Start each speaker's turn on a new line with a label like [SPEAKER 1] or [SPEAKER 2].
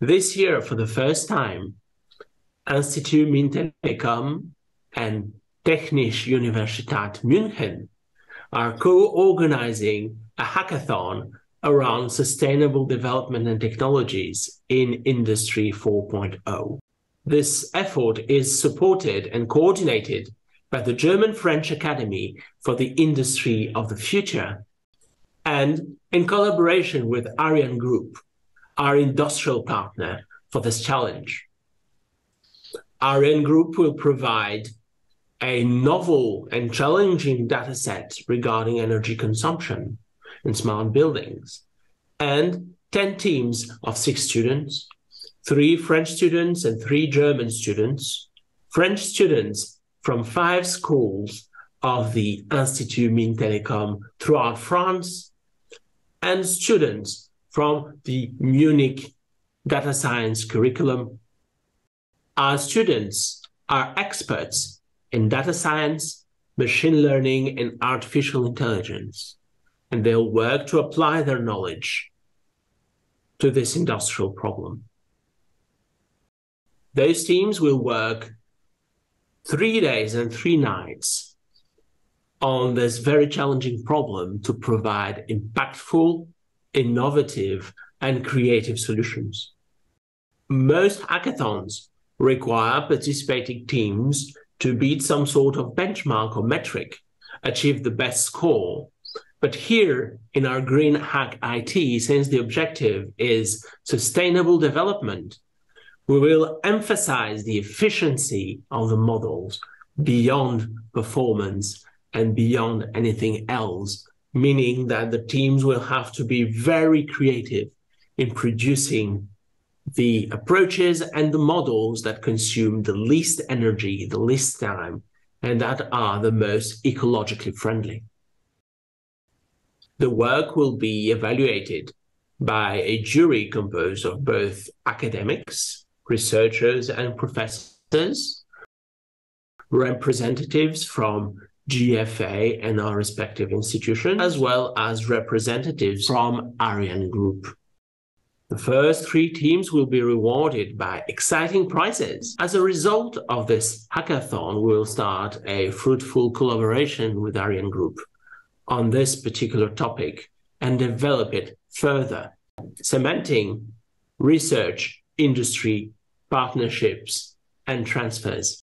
[SPEAKER 1] This year, for the first time, Institut Mines Télécom and Technische Universität München are co-organizing a hackathon around sustainable development and technologies in Industry 4.0. This effort is supported and coordinated by the German French Academy for the Industry of the Future and in collaboration with Ariane Group, our industrial partner for this challenge. Ariane Group will provide a novel and challenging data set regarding energy consumption in smart buildings and 10 teams of six students, three French students and three German students, French students from five schools of the Institut Mines Télécom throughout France, and students from the Munich data science curriculum. Our students are experts in data science, machine learning, and artificial intelligence, and they'll work to apply their knowledge to this industrial problem. Those teams will work three days and three nights on this very challenging problem to provide impactful, innovative, and creative solutions. Most hackathons require participating teams to beat some sort of benchmark or metric, achieve the best score. But here in our Green Hack IT, since the objective is sustainable development, we will emphasize the efficiency of the models beyond performance and beyond anything else, meaning that the teams will have to be very creative in producing the approaches and the models that consume the least energy, the least time, and that are the most ecologically friendly. The work will be evaluated by a jury composed of both academics, researchers, and professors, representatives from GFA and our respective institutions, as well as representatives from Ariane Group. The first three teams will be rewarded by exciting prizes. As a result of this hackathon, we will start a fruitful collaboration with Ariane Group on this particular topic and develop it further, cementing research, industry, partnerships, and transfers.